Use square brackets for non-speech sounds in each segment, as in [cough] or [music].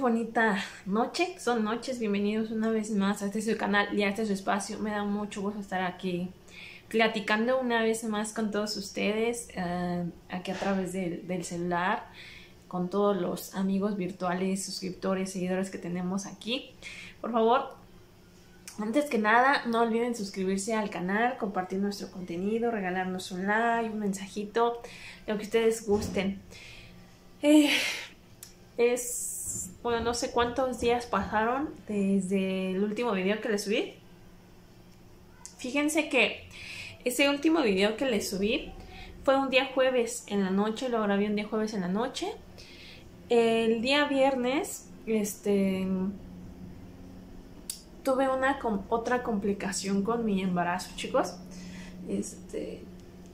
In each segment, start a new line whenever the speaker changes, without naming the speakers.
bonita noche, son noches, bienvenidos una vez más a este su canal y a este su espacio. Me da mucho gusto estar aquí platicando una vez más con todos ustedes, eh, aquí a través del, celular, con todos los amigos virtuales, suscriptores, seguidores que tenemos aquí. Por favor, antes que nada, no olviden suscribirse al canal, compartir nuestro contenido, regalarnos un like, un mensajito, lo que ustedes gusten. Eh, es, bueno, no sé cuántos días pasaron desde el último video que les subí. Fíjense que ese último video que les subí fue un día jueves en la noche, lo grabé un día jueves en la noche. El día viernes, este, tuve una otra complicación con mi embarazo, chicos. Este,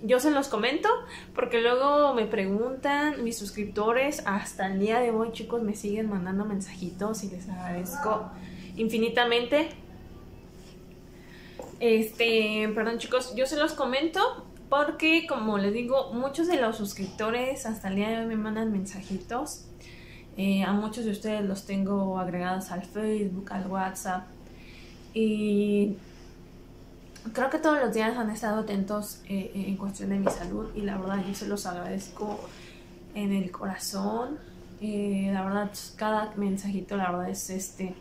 yo se los comento porque luego me preguntan mis suscriptores, hasta el día de hoy chicos me siguen mandando mensajitos y les agradezco infinitamente. Este, perdón chicos, yo se los comento porque como les digo, muchos de los suscriptores hasta el día de hoy me mandan mensajitos. Eh, a muchos de ustedes los tengo agregados al Facebook, al WhatsApp. Y creo que todos los días han estado atentos eh, en cuestión de mi salud y la verdad yo se los agradezco en el corazón. Eh, la verdad, cada mensajito, la verdad es este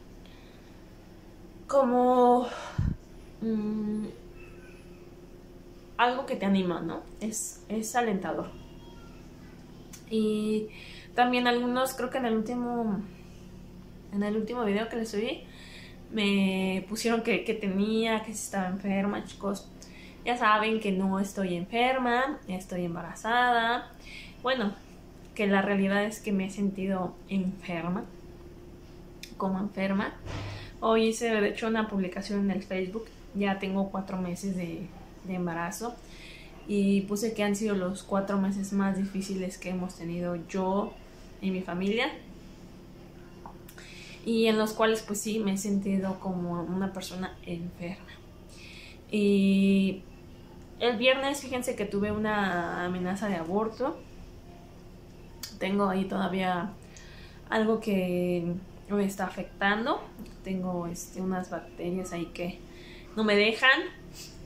como mm, algo que te anima, ¿no? Es, es alentador. Y también algunos, creo que en el último en el último video que les subí, me pusieron que, tenía, que estaba enferma, chicos. Ya saben que no estoy enferma, estoy embarazada. Bueno, que la realidad es que me he sentido enferma, como enferma. Hoy hice de hecho una publicación en el Facebook, ya tengo cuatro meses de embarazo y puse que han sido los cuatro meses más difíciles que hemos tenido yo y mi familia y en los cuales pues sí me he sentido como una persona enferma. Y el viernes fíjense que tuve una amenaza de aborto. Tengo ahí todavía algo que me está afectando. Tengo este, unas bacterias ahí que no me dejan,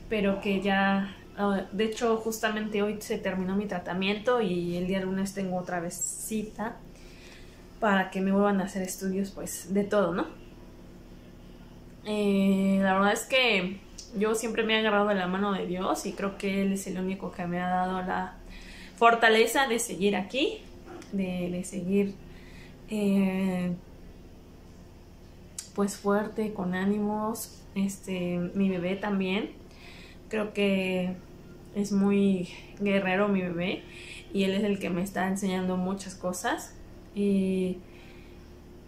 pero que ya... Ah, de hecho, justamente hoy se terminó mi tratamiento y el día lunes tengo otra vez cita para que me vuelvan a hacer estudios, pues, de todo, ¿no? Eh, la verdad es que yo siempre me he agarrado de la mano de Dios y creo que Él es el único que me ha dado la fortaleza de seguir aquí, de, seguir eh, pues fuerte, con ánimos. Este, mi bebé también, creo que es muy guerrero mi bebé y él es el que me está enseñando muchas cosas. Y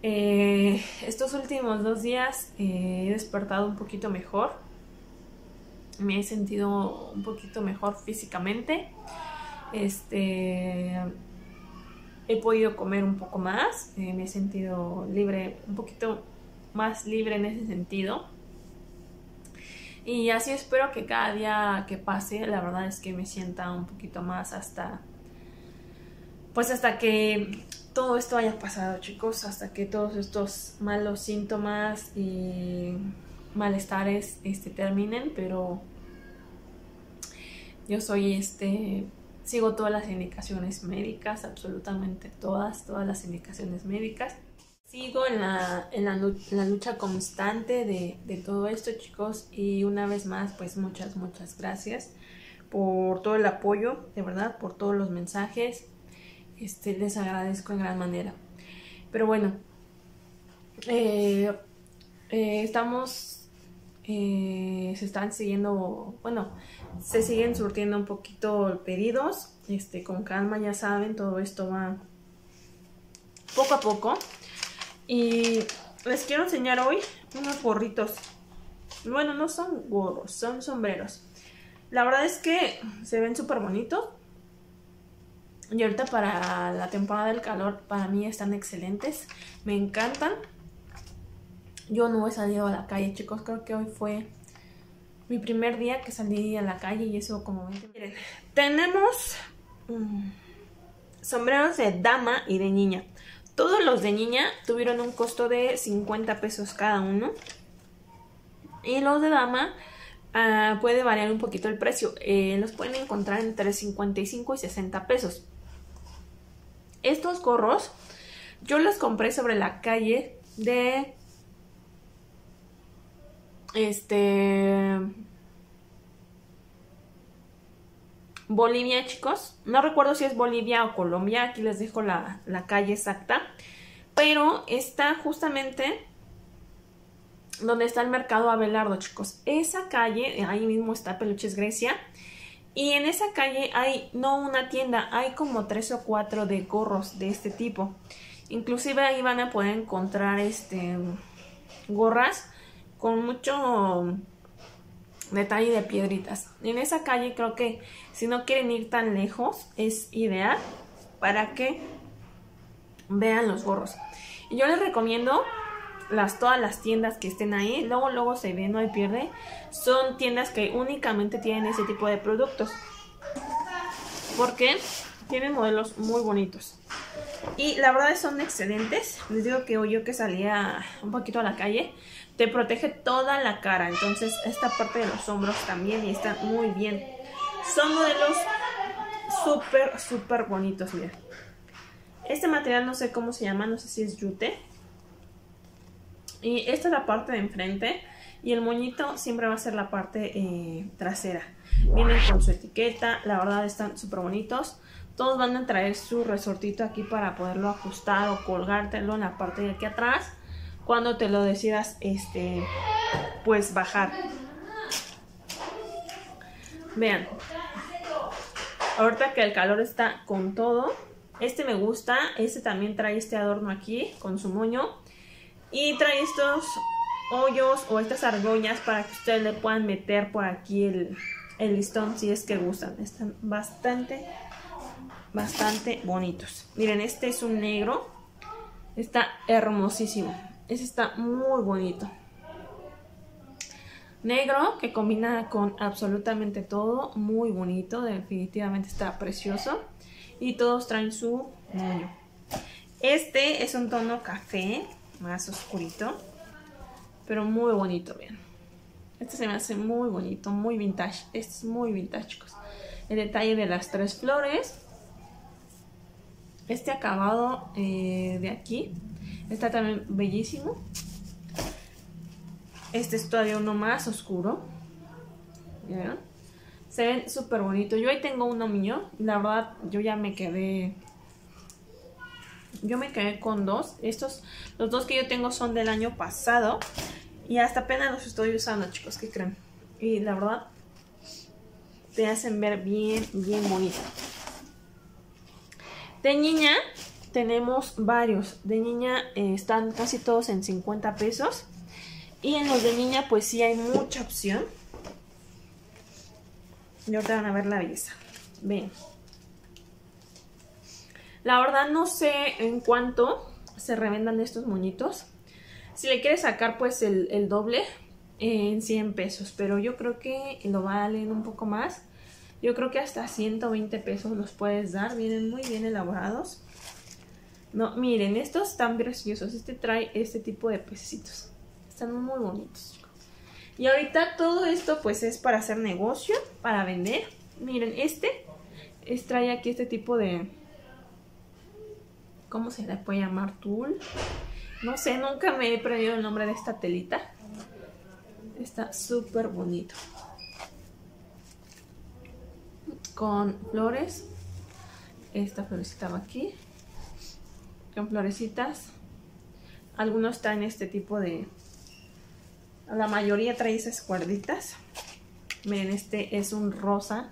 eh, estos últimos dos días eh, he despertado un poquito mejor. Me he sentido un poquito mejor físicamente. Este he podido comer un poco más. Eh, me he sentido libre, un poquito más libre en ese sentido. Y así espero que cada día que pase, la verdad es que me sienta un poquito más hasta pues hasta que todo esto haya pasado, chicos, hasta que todos estos malos síntomas y malestares este, terminen, pero yo soy este sigo todas las indicaciones médicas, absolutamente todas, todas las indicaciones médicas. Sigo en la, en la, lucha constante de, de, todo esto, chicos, y una vez más, pues muchas, muchas gracias por todo el apoyo, de verdad, por todos los mensajes, este, les agradezco en gran manera. Pero bueno, eh, eh, estamos, eh, se están siguiendo, bueno, se siguen surtiendo un poquito pedidos, este, con calma, ya saben, todo esto va poco a poco. Y les quiero enseñar hoy unos gorritos. Bueno, no son gorros, son sombreros. La verdad es que se ven súper bonitos. Y ahorita para la temporada del calor, para mí están excelentes. Me encantan. Yo no he salido a la calle, chicos. Creo que hoy fue mi primer día que salí a la calle y eso como. Miren, tenemos mm, sombreros de dama y de niña. Todos los de niña tuvieron un costo de 50 pesos cada uno. Y los de dama uh, puede variar un poquito el precio. Eh, los pueden encontrar entre 55 y 60 pesos. Estos gorros yo los compré sobre la calle de este Bolivia, chicos. No recuerdo si es Bolivia o Colombia. Aquí les dejo la, la calle exacta. Pero está justamente donde está el mercado Abelardo, chicos. Esa calle, ahí mismo está Peluches Grecia. Y en esa calle hay no una tienda, hay como tres o cuatro de gorros de este tipo. Inclusive ahí van a poder encontrar este gorras con mucho detalle de piedritas. En esa calle creo que si no quieren ir tan lejos es ideal para que vean los gorros. Y yo les recomiendo las, todas las tiendas que estén ahí, luego luego se ve, no hay pierde, son tiendas que únicamente tienen ese tipo de productos. Porque tienen modelos muy bonitos. Y la verdad son excelentes. Les digo que hoy yo que salía un poquito a la calle, te protege toda la cara. Entonces esta parte de los hombros también y están muy bien. Son modelos súper, súper bonitos, miren. Este material no sé cómo se llama, no sé si es yute. Y esta es la parte de enfrente y el moñito siempre va a ser la parte eh, trasera. Vienen con su etiqueta, la verdad están súper bonitos. Todos van a traer su resortito aquí para poderlo ajustar o colgártelo en la parte de aquí atrás cuando te lo decidas este pues bajar. Vean. Ahorita que el calor está con todo, este me gusta, este también trae este adorno aquí con su moño y trae estos hoyos o estas argollas para que ustedes le puedan meter por aquí el, el listón si es que gustan. Están bastante, bastante bonitos. Miren, este es un negro. Está hermosísimo. Este está muy bonito. Negro que combina con absolutamente todo. Muy bonito. Definitivamente está precioso. Y todos traen su moño. Este es un tono café más oscurito. Pero muy bonito, vean. Este se me hace muy bonito, muy vintage. Este es muy vintage, chicos. El detalle de las tres flores. Este acabado eh, de aquí está también bellísimo. Este es todavía uno más oscuro. Se ven súper bonitos. Yo ahí tengo uno mío. La verdad, yo ya me quedé yo me quedé con dos. Estos, los dos que yo tengo son del año pasado. Y hasta apenas los estoy usando, chicos. ¿Qué creen? Y la verdad, te hacen ver bien, bien bonito. De niña tenemos varios. De niña eh, están casi todos en 50 pesos. Y en los de niña pues sí hay mucha opción. Y ahorita van a ver la belleza. Ven. La verdad no sé en cuánto se revendan estos moñitos. Si le quieres sacar pues el, doble en 100 pesos, pero yo creo que lo valen un poco más. Yo creo que hasta 120 pesos los puedes dar, vienen muy bien elaborados. No, miren, estos están preciosos. Este trae este tipo de pececitos. Están muy bonitos, Y ahorita todo esto pues es para hacer negocio, para vender. Miren, este es, trae aquí este tipo de, ¿Cómo se le puede llamar? Tul. No sé, nunca me he aprendido el nombre de esta telita. Está súper bonito. Con flores. Esta florecita va aquí. Con florecitas. Algunos están en este tipo de... La mayoría trae esas cuerditas. Miren, este es un rosa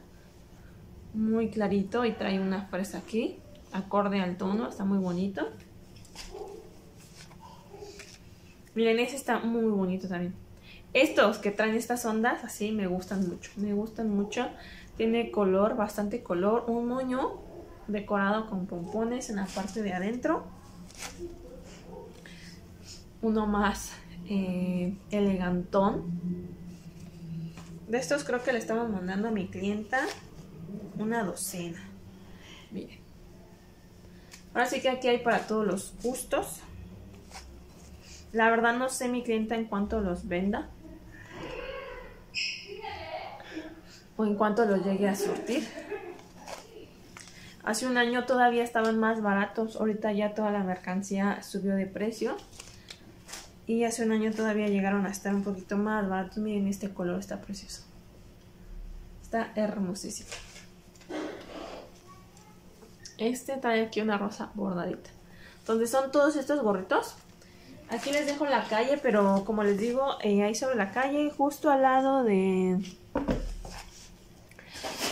muy clarito y trae una fresa aquí acorde al tono, está muy bonito. Miren, ese está muy bonito también. Estos que traen estas ondas, así me gustan mucho, me gustan mucho. Tiene color, bastante color, un moño decorado con pompones en la parte de adentro. Uno más eh, elegantón. De estos creo que le estamos mandando a mi clienta una docena. Miren. Ahora sí que aquí hay para todos los gustos. La verdad no sé mi clienta en cuánto los venda. O en cuánto los llegue a surtir. Hace un año todavía estaban más baratos. Ahorita ya toda la mercancía subió de precio. Y hace un año todavía llegaron a estar un poquito más baratos. Miren, este color está precioso. Está hermosísimo. Este trae aquí una rosa bordadita. Entonces son todos estos gorritos. Aquí les dejo la calle, pero como les digo, eh, ahí sobre la calle, justo al lado de...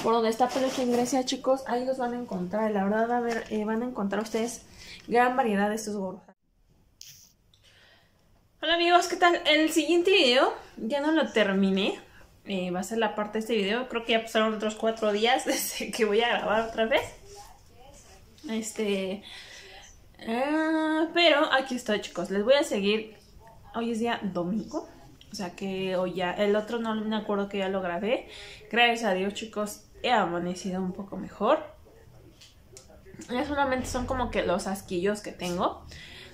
Por donde está Peluche en chicos, ahí los van a encontrar. La verdad, a ver, eh, van a encontrar ustedes gran variedad de estos gorros. Hola amigos, ¿qué tal? El siguiente video ya no lo terminé. Eh, va a ser la parte de este video. Creo que ya pasaron otros cuatro días [laughs] desde que voy a grabar otra vez. Este... Eh, pero aquí estoy chicos, les voy a seguir. Hoy es día domingo. O sea que hoy ya, el otro no me acuerdo que ya lo grabé. Gracias a Dios chicos, he amanecido un poco mejor. Ya solamente son como que los asquillos que tengo.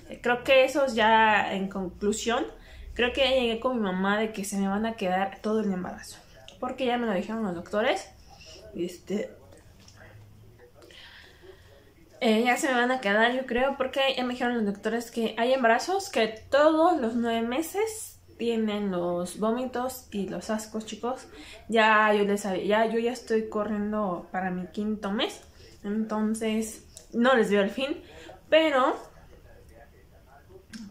Eh, creo que esos ya en conclusión, creo que ya llegué con mi mamá de que se me van a quedar todo el embarazo. Porque ya me lo dijeron los doctores. Este, eh, ya se me van a quedar, yo creo, porque ya me dijeron los doctores que hay embarazos que todos los nueve meses tienen los vómitos y los ascos, chicos. Ya yo les ya yo ya estoy corriendo para mi quinto mes, entonces no les veo el fin, pero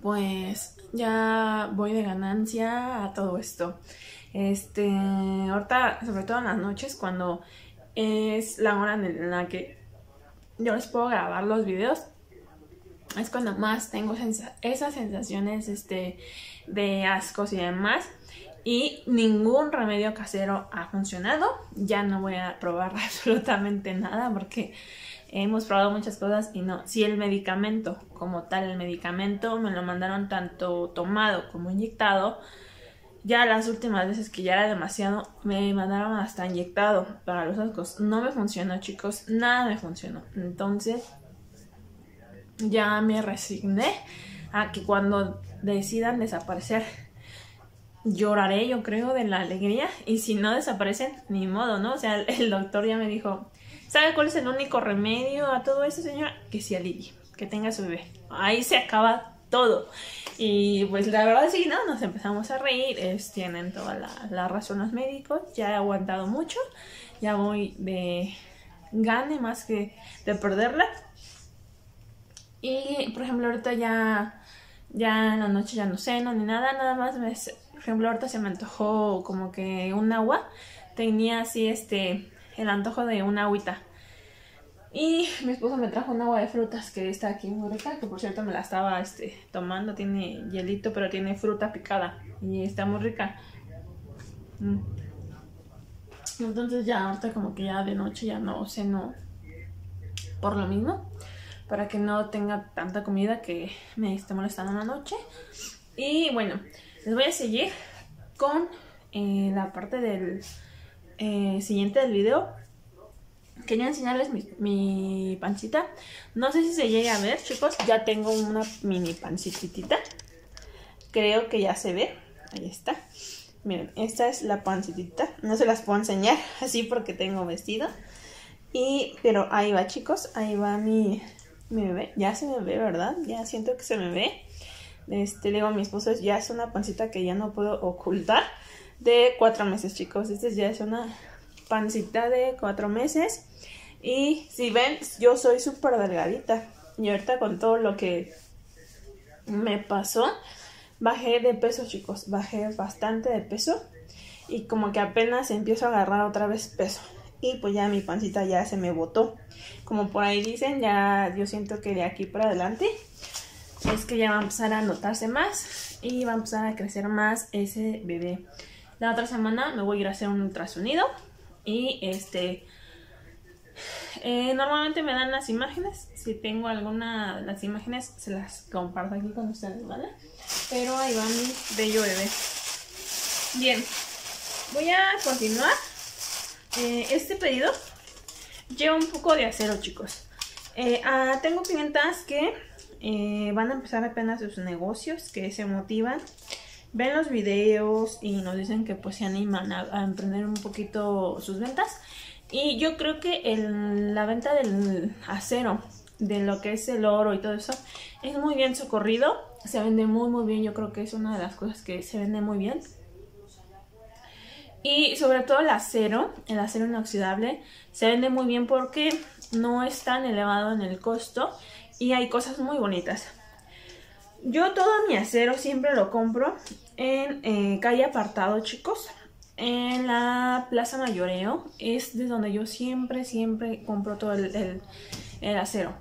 pues ya voy de ganancia a todo esto. Este, ahorita, sobre todo en las noches, cuando es la hora en la que yo les puedo grabar los videos, es cuando más tengo esas sensaciones este, de ascos y demás. Y ningún remedio casero ha funcionado. Ya no voy a probar [laughs] absolutamente nada porque hemos probado muchas cosas y no. Si el medicamento, como tal, el medicamento me lo mandaron tanto tomado como inyectado, ya las últimas veces que ya era demasiado, me mandaron hasta inyectado para los ascos. No me funcionó, chicos, nada me funcionó. Entonces, ya me resigné a que cuando decidan desaparecer, lloraré, yo creo, de la alegría. Y si no desaparecen, ni modo, ¿no? O sea, el, doctor ya me dijo, ¿sabe cuál es el único remedio a todo eso, señora? Que se alivie, que tenga su bebé. Ahí se acaba todo. Y pues la verdad sí, ¿no? Nos empezamos a reír, es, tienen todas las razones médicos, ya he aguantado mucho, ya voy de gane más que de perderla. Y por ejemplo ahorita ya, ya en la noche ya no ceno ni nada, nada más me, por ejemplo ahorita se me antojó como que un agua, tenía así este, el antojo de una agüita y mi esposo me trajo un agua de frutas que está aquí muy rica, que por cierto me la estaba este, tomando. Tiene hielito, pero tiene fruta picada. Y está muy rica. Mm. Entonces ya ahorita como que ya de noche ya no ceno por lo mismo. Para que no tenga tanta comida que me esté molestando en la noche. Y bueno, les voy a seguir con eh, la parte del eh, siguiente del video Quería enseñarles mi, pancita. No sé si se llega a ver, chicos. Ya tengo una mini pancitita. Creo que ya se ve. Ahí está. Miren, esta es la pancitita. No se las puedo enseñar [laughs] así porque tengo vestido. Y, pero ahí va, chicos. Ahí va mi, mi bebé. Ya se me ve, ¿verdad? Ya siento que se me ve. Este, le digo a mi esposo, ya es una pancita que ya no puedo ocultar. De cuatro meses, chicos. Esta ya es una pancita de cuatro meses. Y si ven, yo soy súper delgadita. Y ahorita con todo lo que me pasó, bajé de peso, chicos. Bajé bastante de peso. Y como que apenas empiezo a agarrar otra vez peso. Y pues ya mi pancita ya se me botó. Como por ahí dicen, ya yo siento que de aquí para adelante es que ya va a empezar a notarse más y va a empezar a crecer más ese bebé. La otra semana me voy a ir a hacer un ultrasonido y este eh, normalmente me dan las imágenes. Si tengo alguna de las imágenes, se las comparto aquí con ustedes, ¿vale? Pero ahí va mi bello bebé. Bien, voy a continuar. Eh, este pedido lleva un poco de acero, chicos. Eh, ah, tengo clientas que eh, van a empezar apenas sus negocios, que se motivan, ven los videos y nos dicen que pues se animan a, emprender un poquito sus ventas. Y yo creo que la venta del acero, de lo que es el oro y todo eso, es muy bien socorrido. Se vende muy muy bien, yo creo que es una de las cosas que se vende muy bien. Y sobre todo el acero, el acero inoxidable, se vende muy bien porque no es tan elevado en el costo y hay cosas muy bonitas. Yo todo mi acero siempre lo compro en eh, calle apartado, chicos. En la Plaza Mayoreo es de donde yo siempre, siempre compro todo el, acero.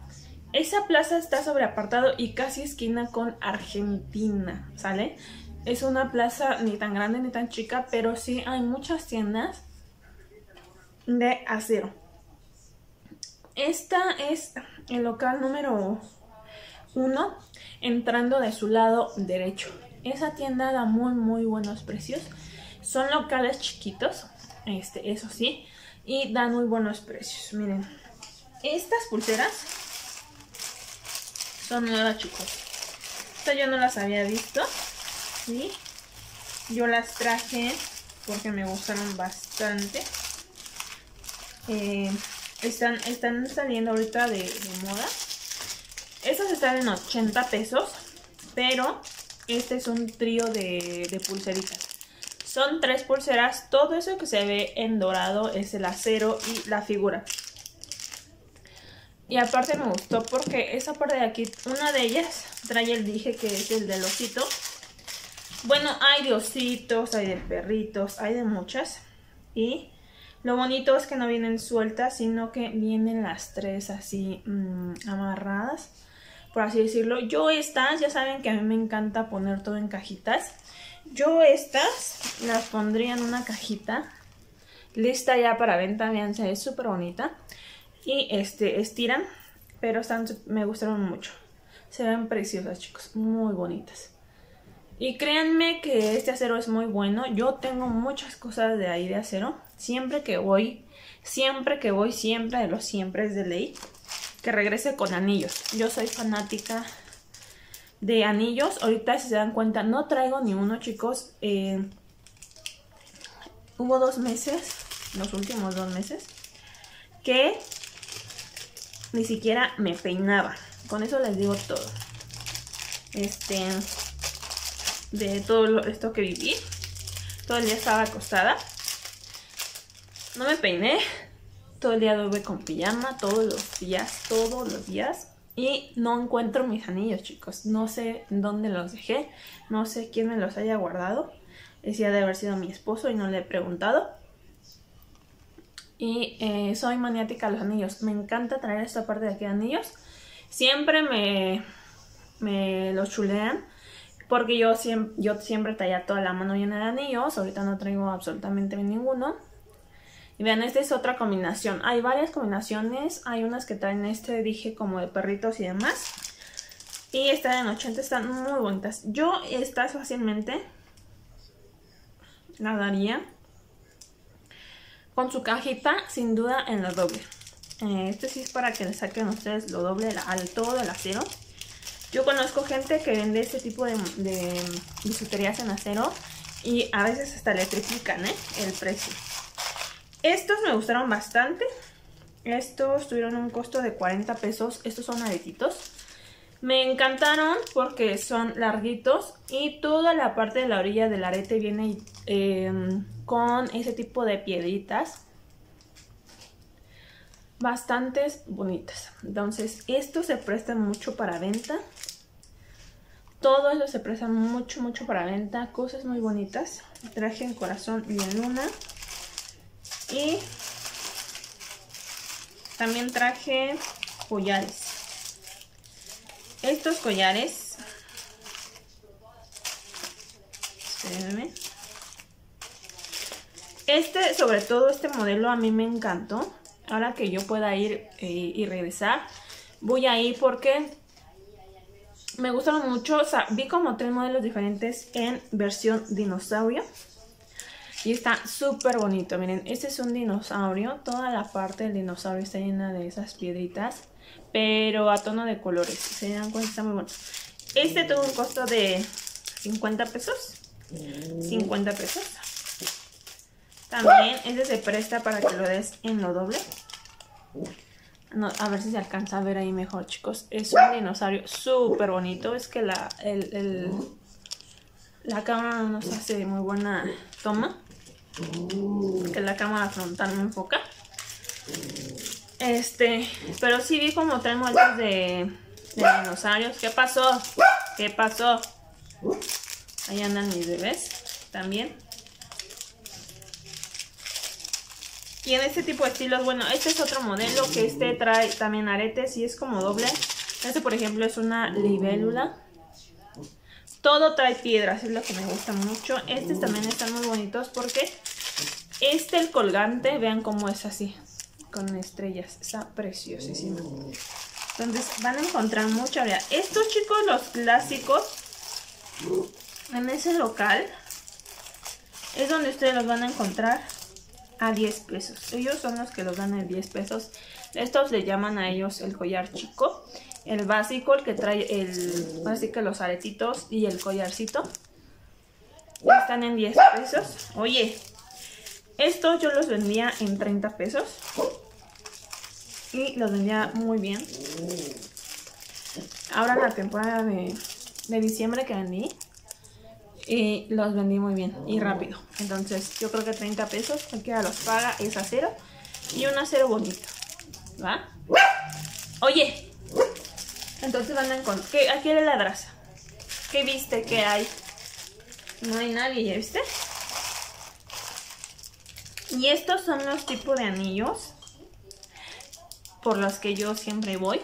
Esa plaza está sobre apartado y casi esquina con Argentina, ¿sale? es una plaza ni tan grande ni tan chica, pero sí hay muchas tiendas de acero. Esta es el local número uno, entrando de su lado derecho. Esa tienda da muy muy buenos precios. Son locales chiquitos, este, eso sí, y dan muy buenos precios. Miren, estas pulseras son nuevas, chicos. Esta yo no las había visto. ¿sí? Yo las traje porque me gustaron bastante. Eh, están, están saliendo ahorita de, moda. Estas están en 80 pesos, pero este es un trío de, de pulseritas. Son tres pulseras, todo eso que se ve en dorado es el acero y la figura. Y aparte me gustó porque esa parte de aquí, una de ellas trae el dije que es el del osito. Bueno, hay de ositos, hay de perritos, hay de muchas. Y lo bonito es que no vienen sueltas, sino que vienen las tres así mm, amarradas, por así decirlo. Yo estas, ya saben que a mí me encanta poner todo en cajitas. Yo estas las pondría en una cajita lista ya para venta, vean, es súper bonita. Y este, estiran, pero están, me gustaron mucho. Se ven preciosas, chicos, muy bonitas. Y créanme que este acero es muy bueno. Yo tengo muchas cosas de ahí de acero. Siempre que voy, siempre que voy, siempre de los siempre es de ley. Que regrese con anillos. Yo soy fanática de anillos. Ahorita si se dan cuenta no traigo ni uno chicos. Eh, hubo dos meses, los últimos dos meses, que ni siquiera me peinaba. Con eso les digo todo. Este de todo esto que viví. Todo el día estaba acostada. No me peiné. Todo el día tuve con pijama, todos los días, todos los días. Y no encuentro mis anillos, chicos. No sé dónde los dejé. No sé quién me los haya guardado. Decía de haber sido mi esposo y no le he preguntado. Y eh, soy maniática a los anillos. Me encanta traer esta parte de aquí de anillos. Siempre me, me los chulean porque yo siempre, yo siempre traía toda la mano llena de anillos. Ahorita no traigo absolutamente ninguno. Y vean, esta es otra combinación. Hay varias combinaciones. Hay unas que traen este, dije, como de perritos y demás. Y están en 80, están muy bonitas. Yo estas fácilmente la daría con su cajita, sin duda, en la doble. Eh, este sí es para que le saquen ustedes lo doble al todo del acero. Yo conozco gente que vende este tipo de, de bisuterías en acero y a veces hasta le triplican ¿eh? el precio. Estos me gustaron bastante. Estos tuvieron un costo de 40 pesos. Estos son aretitos. Me encantaron porque son larguitos y toda la parte de la orilla del arete viene em, con ese tipo de piedritas bastantes bonitas. Entonces, esto se presta mucho para venta. Todo eso se presta mucho, mucho para venta. Cosas muy bonitas. Traje en corazón y en luna. Y también traje collares. Estos collares. Este, sobre todo este modelo a mí me encantó ahora que yo pueda ir eh, y regresar, voy a ir porque me gustaron mucho. O sea, vi como tres modelos diferentes en versión dinosaurio. Y está súper bonito. Miren, este es un dinosaurio. Toda la parte del dinosaurio está llena de esas piedritas. pero a tono de colores. Se dan cuenta, está muy bueno. Este tuvo un costo de 50 pesos. 50 pesos. También este se presta para que lo des en lo doble. a ver si se alcanza a ver ahí mejor, chicos. Es un dinosaurio súper bonito. Es que la, la cámara no nos hace muy buena toma. Que la cámara frontal me enfoca. Este, pero sí vi como tres muertes de, dinosaurios. ¿Qué pasó? ¿Qué pasó? Ahí andan mis bebés también. Y en este tipo de estilos, bueno, este es otro modelo que este trae también aretes y es como doble. Este, por ejemplo, es una libélula. Todo trae piedras, es lo que me gusta mucho. Estos también están muy bonitos porque este, el colgante, vean cómo es así, con estrellas. Está preciosísimo. Entonces van a encontrar mucha variedad. Estos chicos, los clásicos, en ese local, es donde ustedes los van a encontrar a 10 pesos. Ellos son los que los dan a 10 pesos. Estos le llaman a ellos el collar chico. El básico, el que trae el, así que los aretitos y el collarcito. Están en 10 pesos. Oye, estos yo los vendía en 30 pesos. Y los vendía muy bien. Ahora la temporada de, de diciembre que vendí. Y los vendí muy bien y rápido. Entonces yo creo que 30 pesos cualquiera los paga. Es acero. Y un acero bonito. ¿Va? Oye, entonces van a encontrar. ¿Qué, ¿A qué le ladras? ¿Qué viste? ¿Qué hay? No hay nadie, ¿ya viste? Y estos son los tipos de anillos por los que yo siempre voy.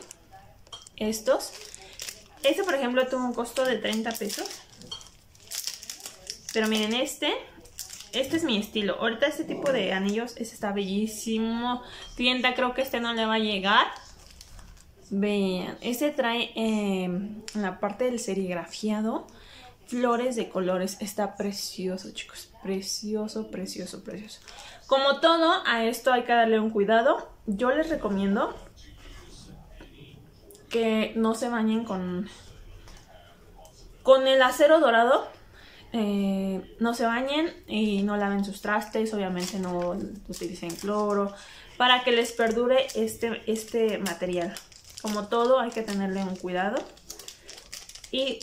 Estos. Este, por ejemplo, tuvo un costo de 30 pesos. Pero miren, este, este es mi estilo. Ahorita este tipo de anillos, este está bellísimo. Tienda, creo que este no le va a llegar. Vean, este trae em, en la parte del serigrafiado flores de colores. Está precioso, chicos. Precioso, precioso, precioso. Como todo, a esto hay que darle un cuidado. Yo les recomiendo que no se bañen con, con el acero dorado. Eh, no se bañen y no laven sus trastes. Obviamente no utilicen cloro. Para que les perdure este, este material. Como todo hay que tenerle un cuidado. Y,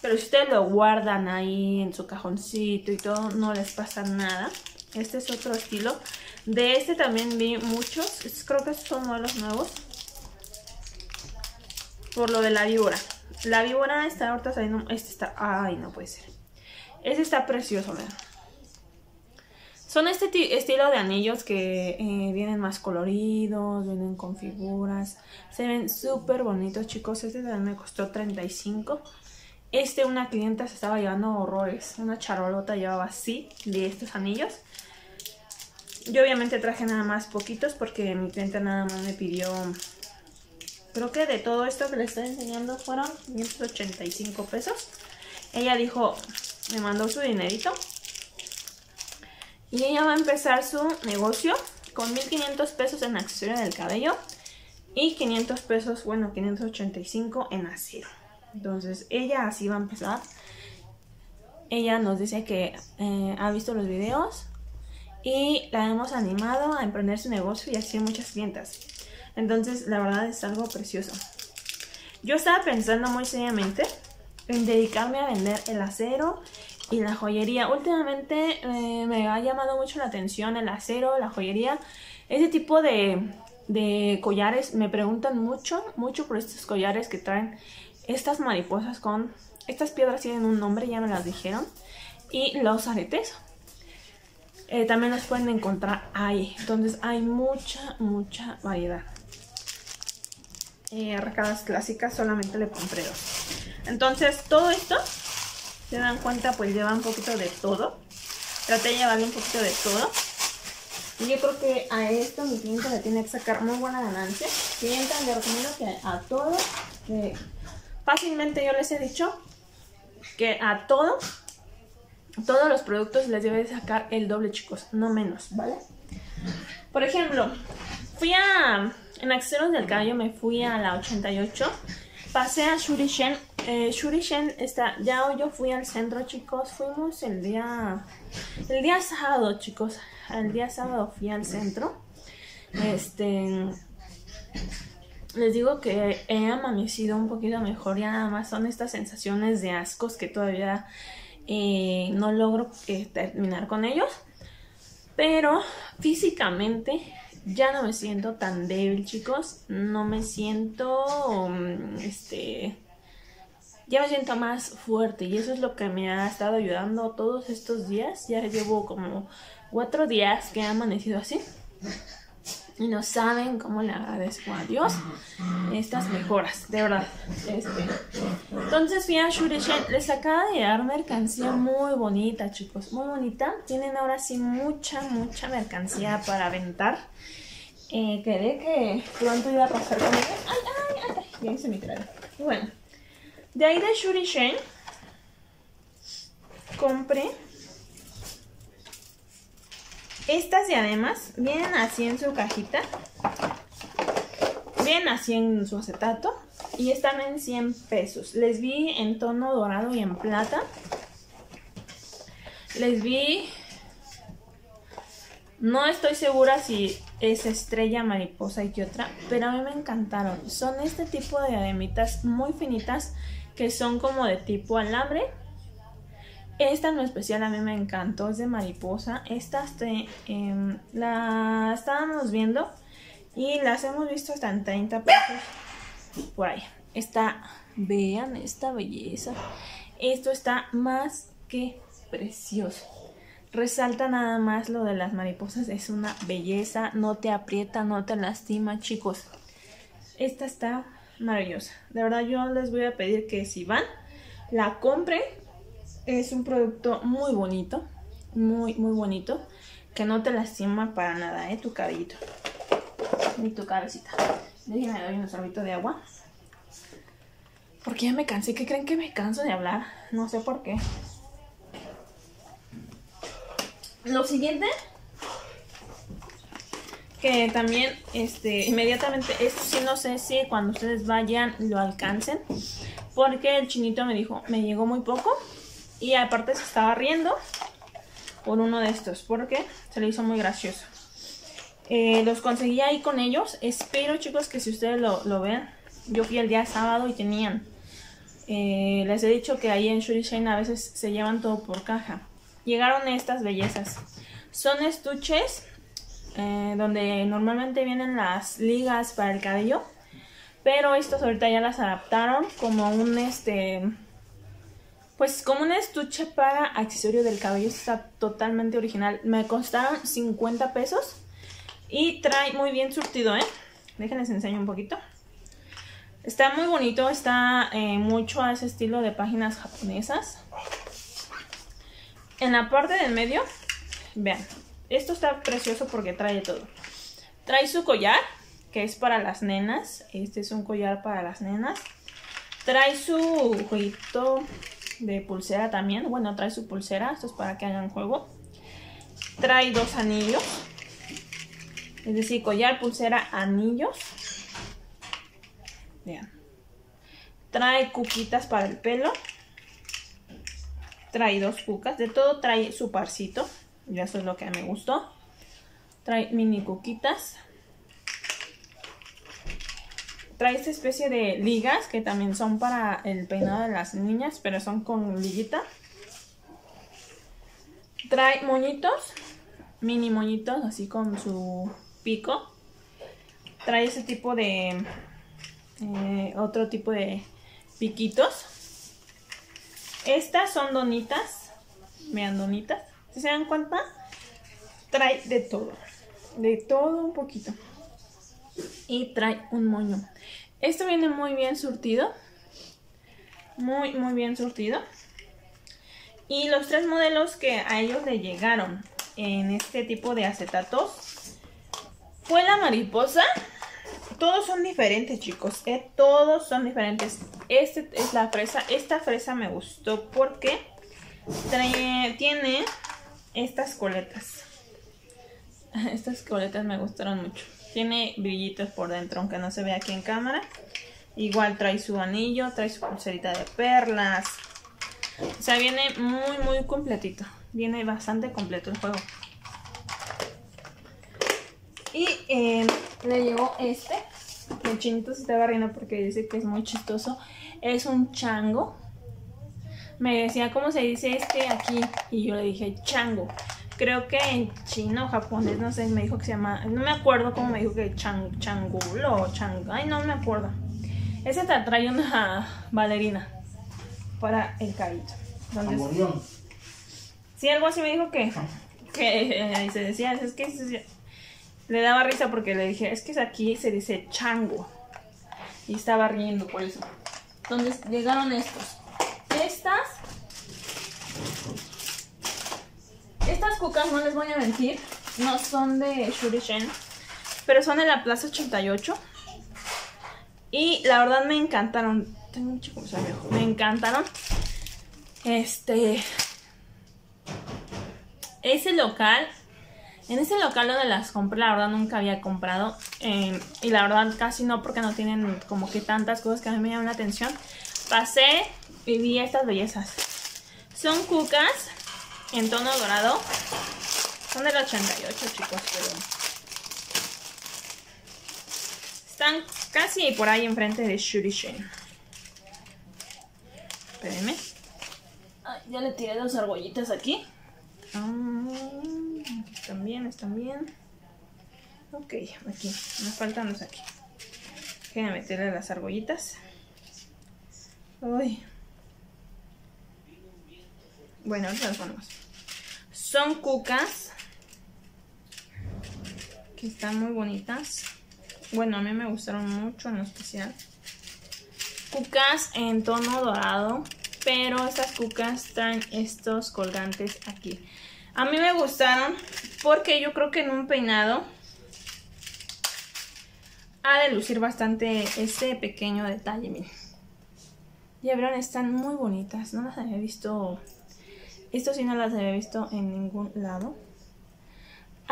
pero si ustedes lo guardan ahí en su cajoncito y todo, no les pasa nada. Este es otro estilo. De este también vi muchos. Creo que son modelos nuevos. Por lo de la víbora. La víbora está ahorita saliendo. Este está. Ay, no puede ser. Este está precioso, vean. Son este estilo de anillos que eh, vienen más coloridos, vienen con figuras. Se ven súper bonitos, chicos. Este también me costó 35. Este, una clienta se estaba llevando horrores. Una charolota llevaba así de estos anillos. Yo obviamente traje nada más poquitos porque mi cliente nada más me pidió... Creo que de todo esto que le estoy enseñando fueron 185 pesos. Ella dijo, me mandó su dinerito y ella va a empezar su negocio con 1500 pesos en accesorio del cabello y 500 pesos, bueno, 585 en acero. Entonces ella así va a empezar. Ella nos dice que eh, ha visto los videos y la hemos animado a emprender su negocio y así muchas clientas. Entonces la verdad es algo precioso. Yo estaba pensando muy seriamente en dedicarme a vender el acero y la joyería. Últimamente eh, me ha llamado mucho la atención el acero, la joyería. Ese tipo de, de collares me preguntan mucho, mucho por estos collares que traen estas mariposas con... Estas piedras tienen un nombre, ya me las dijeron. Y los aretes. Eh, también las pueden encontrar ahí. Entonces hay mucha, mucha variedad. Eh, clásicas solamente le compré dos. Entonces todo esto se dan cuenta, pues lleva un poquito de todo. Traté de llevarle un poquito de todo. Y yo creo que a esto mi cliente le tiene que sacar muy buena ganancia. Cliente, le recomiendo que a todo, fácilmente yo les he dicho que a todo, todos los productos les debe sacar el doble, chicos, no menos, ¿vale? Por ejemplo, fui a, en accesorios del cabello me fui a la 88. Pasé a Shurishen. Eh, Shurishen está. Ya hoy yo fui al centro, chicos. Fuimos el día. El día sábado, chicos. El día sábado fui al centro. Este. Les digo que he amanecido un poquito mejor. Ya nada más son estas sensaciones de ascos que todavía eh, no logro eh, terminar con ellos. Pero físicamente ya no me siento tan débil, chicos. No me siento, mm, este, ya me siento más fuerte y eso es lo que me ha estado ayudando todos estos días. Ya llevo como cuatro días que he amanecido así. Y no saben cómo le agradezco a Dios estas mejoras, de verdad. Este. Entonces fui a Shureshen. Les acaba de llegar mercancía muy bonita, chicos. Muy bonita. Tienen ahora sí mucha, mucha mercancía para aventar. Eh, quedé que pronto iba a pasar con ella. ¡Ay, ay, ay! Ya hice mi traje. Bueno. De ahí de Shureshen compré estas diademas vienen así en su cajita. Vienen así en su acetato. Y están en 100 pesos. Les vi en tono dorado y en plata. Les vi... No estoy segura si es estrella, mariposa y qué otra. Pero a mí me encantaron. Son este tipo de diademitas muy finitas. Que son como de tipo alambre esta en especial a mí me encantó, es de mariposa. Esta este, la estábamos viendo y las hemos visto hasta en 30 pesos por ahí. Está, vean esta belleza. Esto está más que precioso. Resalta nada más lo de las mariposas, es una belleza, no te aprieta, no te lastima, chicos. Esta está maravillosa. De verdad yo les voy a pedir que si van, la compren es un producto muy bonito, muy, muy bonito, que no te lastima para nada, ¿eh? Tu cabellito. Ni tu cabecita. Déjenme doy un sorbito de agua. Porque ya me cansé. ¿Qué creen que me canso de hablar? No sé por qué. Lo siguiente que también este inmediatamente esto sí no sé si cuando ustedes vayan lo alcancen porque el chinito me dijo me llegó muy poco y aparte se estaba riendo por uno de estos porque se le hizo muy gracioso. Eh, los conseguí ahí con ellos. Espero chicos que si ustedes lo, lo ven. Yo fui el día sábado y tenían. Eh, les he dicho que ahí en Shuri Shane a veces se llevan todo por caja. Llegaron estas bellezas. Son estuches eh, donde normalmente vienen las ligas para el cabello. Pero estos ahorita ya las adaptaron como un este pues como un estuche para accesorio del cabello, está totalmente original. Me costaron 50 pesos y trae muy bien surtido, ¿eh? Déjenles enseño un poquito. Está muy bonito, está eh, mucho a ese estilo de páginas japonesas. En la parte del medio, vean, esto está precioso porque trae todo. Trae su collar, que es para las nenas. Este es un collar para las nenas. Trae su jueguito de pulsera también. Bueno, trae su pulsera. Esto es para que hagan juego. Trae dos anillos. Es decir, collar, pulsera, anillos. Vean. Trae cuquitas para el pelo. Trae dos cucas. De todo trae su parcito. Ya eso es lo que me gustó. Trae mini cuquitas trae esta especie de ligas que también son para el peinado de las niñas, pero son con liguita. Trae moñitos, mini moñitos, así con su pico. Trae ese tipo de... Eh, otro tipo de piquitos. Estas son donitas. Vean, donitas. Si se dan cuenta, trae de todo. De todo un poquito y trae un moño. Esto viene muy bien surtido. Muy, muy bien surtido. Y los tres modelos que a ellos le llegaron en este tipo de acetatos fue la mariposa. Todos son diferentes, chicos. ¿eh? Todos son diferentes. Este es la fresa. Esta fresa me gustó porque tiene estas coletas. [laughs] Estas coletas me gustaron mucho. Tiene brillitos por dentro, aunque no se ve aquí en cámara. Igual trae su anillo, trae su pulserita de perlas. O sea, viene muy, muy completito. Viene bastante completo el juego. Y le llegó este. El chinito se estaba riendo porque dice que es muy chistoso. Es un chango. Me decía cómo se dice este aquí. Y yo le dije chango. Creo que en chino o japonés, no sé, me dijo que se llama. No me acuerdo cómo me dijo que chang, changulo o chang. Ay, no me acuerdo. Ese te trae una [laughs] bailarina para el carito. Entonces, sí, algo así me dijo que, [laughs] que eh, se decía, es que se- le daba risa porque le dije, es que aquí se dice chango. Y estaba riendo por eso. Entonces llegaron estos. Estas. Estas cucas, no les voy a mentir, no son de Shurishen, pero son de la Plaza 88. Y la verdad me encantaron. Tengo mucho viejo. Me encantaron. Este. Ese local. En ese local donde las compré, la verdad nunca había comprado. eh, y la verdad casi no, porque no tienen como que tantas cosas que a mí me llaman la atención. Pasé y vi estas bellezas. Son cucas en tono dorado. Son del 88, chicos, pero. Están casi por ahí enfrente de Shurishin. Espérenme. Ay, ya le tiré dos argollitas aquí. Ah, están bien, están bien. Ok, aquí. Me faltan dos aquí. Déjenme meterle las argollitas. Uy. Bueno, ahorita las ponemos. Son cucas. Que están muy bonitas. Bueno, a mí me gustaron mucho en especial. Cucas en tono dorado. Pero estas cucas traen estos colgantes aquí. A mí me gustaron porque yo creo que en un peinado ha de lucir bastante este pequeño detalle, miren. Ya verán, están muy bonitas. No las había visto. Esto sí no las había visto en ningún lado.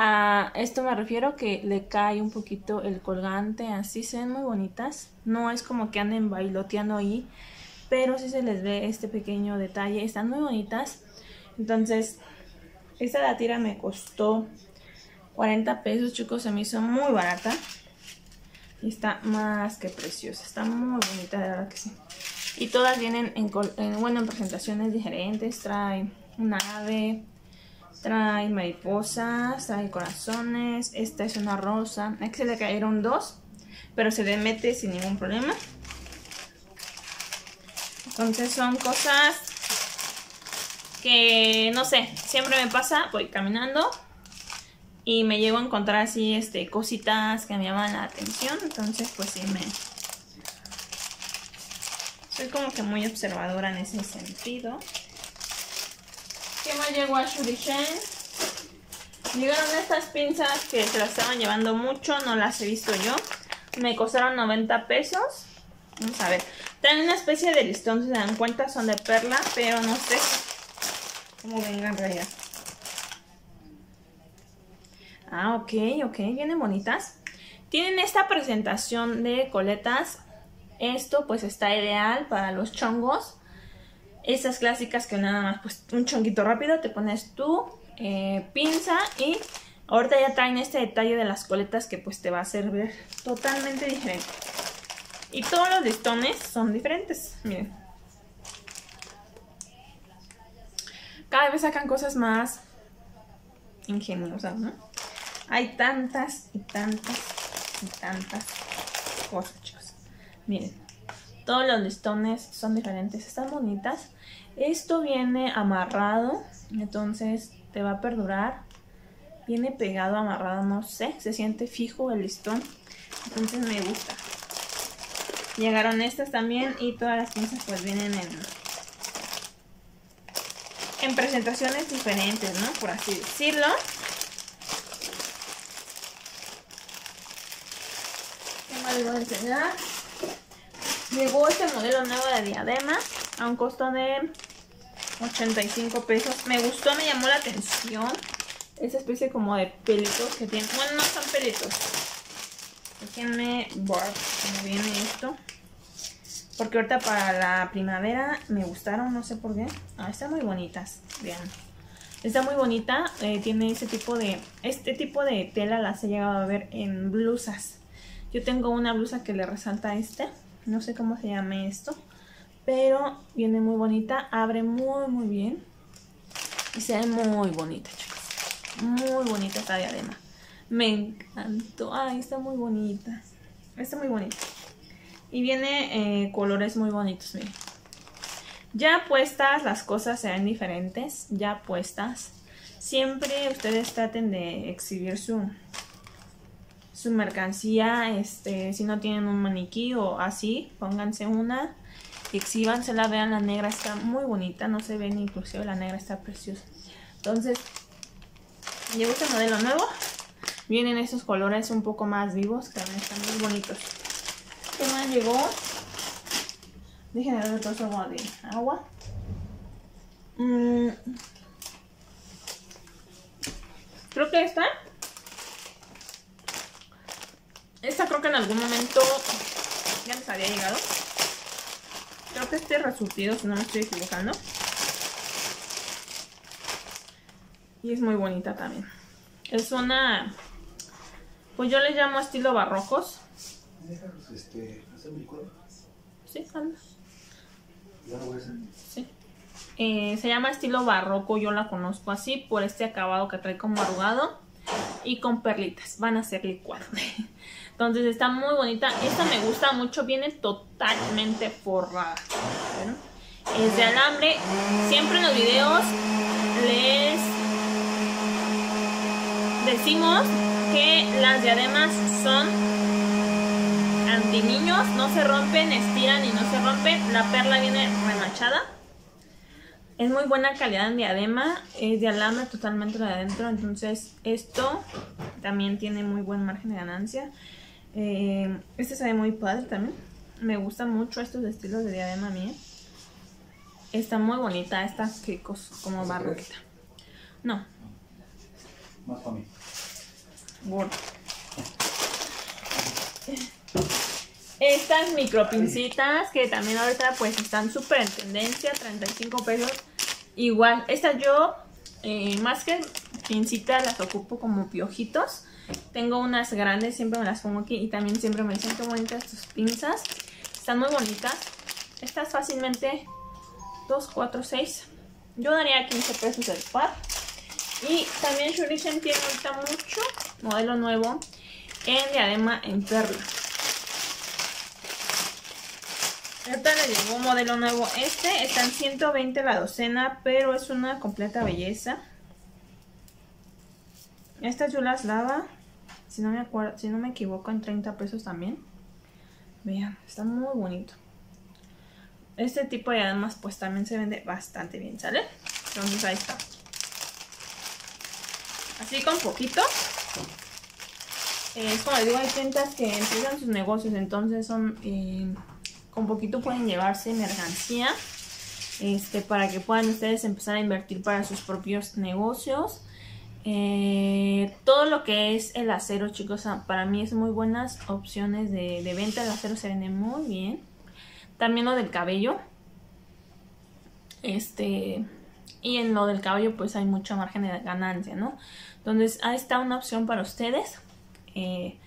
A esto me refiero que le cae un poquito el colgante. Así se ven muy bonitas. No es como que anden bailoteando ahí. Pero sí se les ve este pequeño detalle. Están muy bonitas. Entonces, esta la tira me costó 40 pesos, chicos. Se me hizo muy barata. Y está más que preciosa. Está muy bonita, de verdad que sí. Y todas vienen en, en, bueno, en presentaciones diferentes. Trae un ave, trae mariposas, trae corazones. Esta es una rosa. Aquí se le cayeron dos, pero se le mete sin ningún problema. Entonces son cosas que, no sé, siempre me pasa. Voy caminando y me llego a encontrar así este, cositas que me llaman la atención. Entonces, pues sí, me, soy como que muy observadora en ese sentido. ¿Qué más llegó a Shurishen? Llegaron estas pinzas que se las estaban llevando mucho, no las he visto yo. Me costaron 90 pesos. Vamos a ver. Traen una especie de listón, si se dan cuenta, son de perla, pero no sé cómo vengan en realidad. Ah, ok, ok, vienen bonitas. Tienen esta presentación de coletas esto pues está ideal para los chongos. Estas clásicas que nada más pues un chonguito rápido, te pones tu eh, pinza y ahorita ya traen este detalle de las coletas que pues te va a servir totalmente diferente. Y todos los listones son diferentes, miren. Cada vez sacan cosas más ingeniosas, ¿no? Hay tantas y tantas y tantas cosas, chicos. Miren, todos los listones son diferentes, están bonitas. Esto viene amarrado, entonces te va a perdurar. Viene pegado, amarrado, no sé, se siente fijo el listón. Entonces me gusta. Llegaron estas también y todas las pinzas pues vienen en, en presentaciones diferentes, ¿no? Por así decirlo. ¿Qué más les voy a enseñar? Llegó este modelo nuevo de diadema a un costo de 85 pesos. Me gustó, me llamó la atención. Esa especie como de pelitos que tiene. Bueno, no son pelitos. Déjenme ver cómo viene esto. Porque ahorita para la primavera me gustaron, no sé por qué. Ah, están muy bonitas, vean. Está muy bonita, eh, tiene ese tipo de... Este tipo de tela las he llegado a ver en blusas. Yo tengo una blusa que le resalta a este. No sé cómo se llame esto. Pero viene muy bonita, abre muy muy bien. Y se ve muy bonita, chicos. Muy bonita esta diadema. Me encantó. Ay, está muy bonita. Está muy bonita. Y viene eh, colores muy bonitos, miren. Ya puestas las cosas se ven diferentes, ya puestas. Siempre ustedes traten de exhibir su, su mercancía, este, si no tienen un maniquí o así, pónganse una, exhíbansela, vean la negra está muy bonita, no se ven inclusive la negra está preciosa. Entonces, llegó este modelo nuevo, vienen estos colores un poco más vivos, que también están muy bonitos. ¿Qué más llegó? Déjenme ver otro agua de agua. Mm. Creo que esta. Esta creo que en algún momento ya les había llegado. Este resurtido, si no me estoy equivocando. Y es muy bonita también. Es una... Pues yo le llamo estilo barrocos. Este, sí, anda. Sí. Eh, se llama estilo barroco, yo la conozco así, por este acabado que trae como arrugado y con perlitas. Van a ser licuado. [laughs] Entonces está muy bonita. Esta me gusta mucho, viene totalmente forrada. Es de alambre. Siempre en los videos les decimos que las diademas son anti niños, no se rompen, estiran y no se rompen. La perla viene remachada. Es muy buena calidad en diadema, es de alambre totalmente de adentro, entonces esto también tiene muy buen margen de ganancia. Eh, este se ve muy padre también, me gustan mucho estos estilos de diadema a mí. Está muy bonita esta que como barroquita. No. Más para mí. Estas micro pincitas que también ahorita pues están súper en tendencia, 35 pesos. Igual, estas yo eh, más que pincitas las ocupo como piojitos. Tengo unas grandes, siempre me las pongo aquí y también siempre me siento bonitas sus pinzas. Están muy bonitas. Estas fácilmente 2, 4, 6. Yo daría 15 pesos el par. Y también Shuriken tiene ahorita mucho modelo nuevo en diadema en perla. Ahorita le llegó un modelo nuevo. Este está en 120 la docena, pero es una completa belleza. Estas yo las daba, si no me acuerdo, si no me equivoco, en 30 pesos también. Vean, está muy bonito. Este tipo de además pues también se vende bastante bien, ¿sale? Entonces ahí está. Así con poquito. Es como les digo, hay tiendas que empiezan sus negocios, entonces son... Eh, con poquito pueden llevarse mercancía este, para que puedan ustedes empezar a invertir para sus propios negocios. Eh, todo lo que es el acero, chicos, para mí es muy buenas opciones de, de venta. El acero se vende muy bien. También lo del cabello. Este, y en lo del cabello pues hay mucha margen de ganancia, ¿no? Entonces ahí está una opción para ustedes. Eh,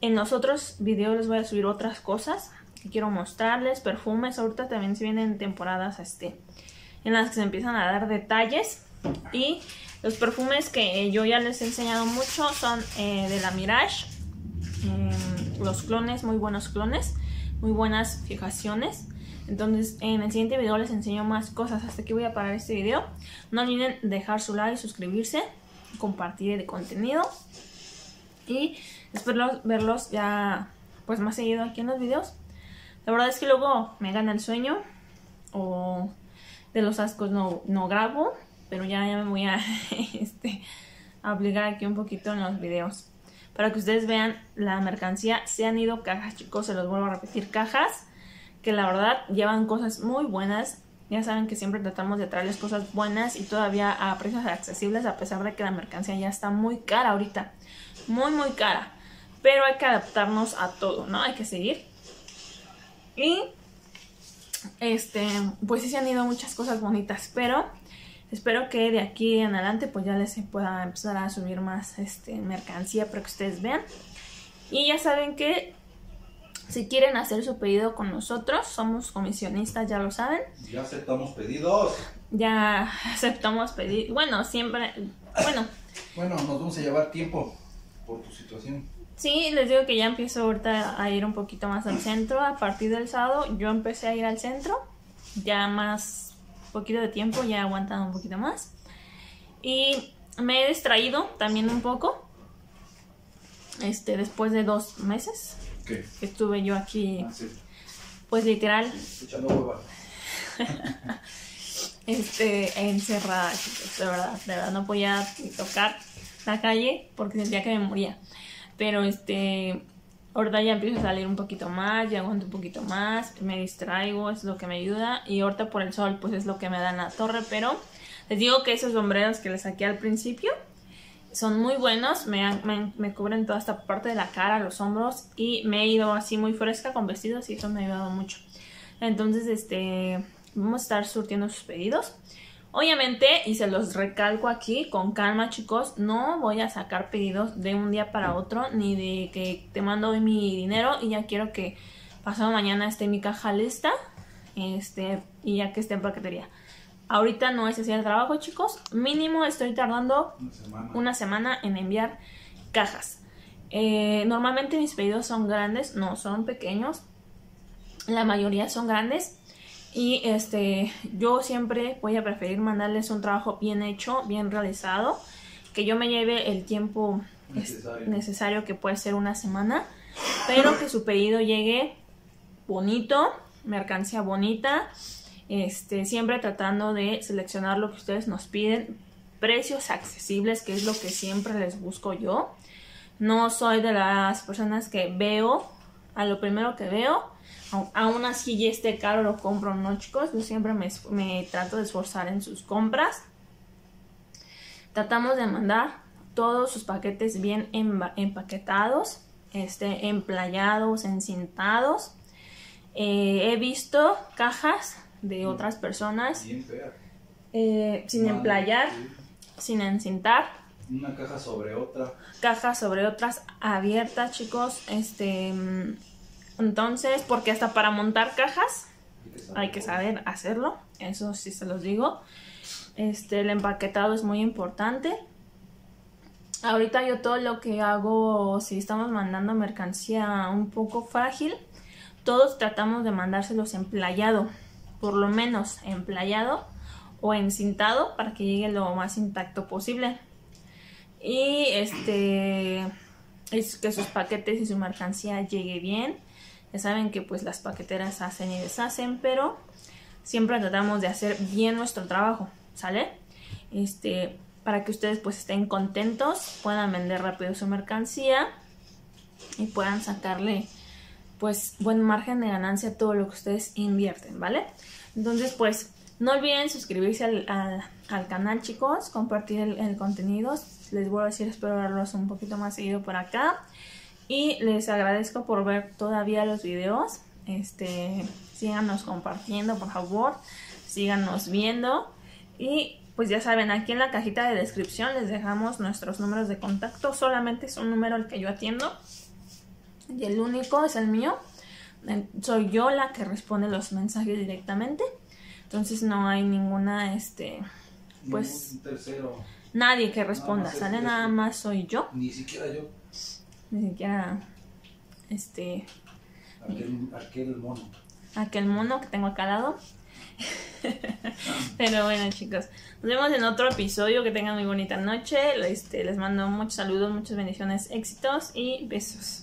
en los otros videos les voy a subir otras cosas que quiero mostrarles, perfumes, ahorita también se vienen temporadas este, en las que se empiezan a dar detalles y los perfumes que yo ya les he enseñado mucho son eh, de la Mirage, em, los clones, muy buenos clones, muy buenas fijaciones. Entonces en el siguiente video les enseño más cosas. Hasta aquí voy a parar este video. No olviden dejar su like, suscribirse, compartir el contenido. Y espero verlos ya pues más seguido aquí en los videos. La verdad es que luego me gana el sueño o de los ascos no, no grabo, pero ya, ya me voy a [laughs] este, obligar aquí un poquito en los videos. Para que ustedes vean la mercancía, se han ido cajas chicos, se los vuelvo a repetir, cajas que la verdad llevan cosas muy buenas. Ya saben que siempre tratamos de traerles cosas buenas y todavía a precios accesibles a pesar de que la mercancía ya está muy cara ahorita. Muy muy cara. pero hay que adaptarnos a todo, ¿no? Hay que seguir. Y este, pues sí se han ido muchas cosas bonitas, pero espero que de aquí en adelante pues ya les pueda empezar a subir más este, mercancía para que ustedes vean. Y ya saben que si quieren hacer su pedido con nosotros, somos comisionistas, ya lo saben.
Ya aceptamos pedidos.
Ya aceptamos pedidos. Bueno, siempre, bueno.
bueno, nos vamos a llevar tiempo por tu situación.
Sí, les digo que ya empiezo ahorita a ir un poquito más al centro. A partir del sábado yo empecé a ir al centro. Ya más poquito de tiempo, ya he aguantado un poquito más. Y me he distraído también un poco. Este, después de dos meses.
¿Qué?
Que estuve yo aquí.
Ah, sí.
Pues literal. [laughs] Este, encerrada, chicos, de verdad, de verdad, no podía tocar la calle porque sentía que me moría. Pero este, ahorita ya empiezo a salir un poquito más, ya aguanto un poquito más, me distraigo, es lo que me ayuda. Y ahorita por el sol, pues es lo que me da en la torre. Pero les digo que esos sombreros que les saqué al principio son muy buenos, me, me, cubren toda esta parte de la cara, los hombros. Y me he ido así muy fresca con vestidos y eso me ha ayudado mucho. Entonces, este, vamos a estar surtiendo sus pedidos. Obviamente, y se los recalco aquí, con calma chicos, no voy a sacar pedidos de un día para otro, ni de que te mando hoy mi dinero y ya quiero que pasado mañana esté mi caja lista, este, y ya que esté en paquetería. Ahorita no es así el trabajo chicos, mínimo estoy tardando
Una semana.
una semana en enviar cajas. Eh, normalmente mis pedidos son grandes, no son pequeños. La mayoría son grandes. Y este, yo siempre voy a preferir mandarles un trabajo bien hecho, bien realizado, que yo me lleve el tiempo es-
Necesario.
necesario, que puede ser una semana, pero que su pedido llegue bonito, mercancía bonita, este, siempre tratando de seleccionar lo que ustedes nos piden, precios accesibles, que es lo que siempre les busco yo. No soy de las personas que veo a lo primero que veo, aún así ya esté caro lo compro, no chicos, yo siempre me, me trato de esforzar en sus compras. Tratamos de mandar todos sus paquetes bien empaquetados, este, emplayados, encintados. Eh, he visto cajas de otras personas eh, sin emplayar, sin encintar,
Una caja sobre otra.
cajas sobre otras abiertas, chicos. Este, entonces, porque hasta para montar cajas
Hay que saber.
hay que saber hacerlo, eso sí se los digo. Este, el empaquetado es muy importante. Ahorita yo todo lo que hago, si estamos mandando mercancía un poco frágil, todos tratamos de mandárselos emplayado, por lo menos emplayado o encintado para que llegue lo más intacto posible. Y este es que sus paquetes y su mercancía llegue bien. Ya saben que pues las paqueteras hacen y deshacen, pero siempre tratamos de hacer bien nuestro trabajo, ¿sale? Este, para que ustedes pues estén contentos, puedan vender rápido su mercancía y puedan sacarle pues buen margen de ganancia a todo lo que ustedes invierten, ¿vale? Entonces pues no olviden suscribirse al, al- al canal chicos, compartir el contenido, les voy a decir espero verlos un poquito más seguido por acá y les agradezco por ver todavía los videos, este, síganos compartiendo por favor, síganos viendo y pues ya saben, aquí en la cajita de descripción les dejamos nuestros números de contacto, solamente es un número el que yo atiendo y el único es el mío. Soy yo la que responde los mensajes directamente. Entonces no hay ninguna, este, pues
tercero.
Nadie que responda, ¿sale? Nada más soy yo.
Ni siquiera yo.
Ni siquiera, este,
Aquel, aquel mono.
aquel mono que tengo acá al lado. [laughs] Pero bueno chicos, nos vemos en otro episodio, que tengan muy bonita noche, este, les mando muchos saludos, muchas bendiciones, éxitos y besos.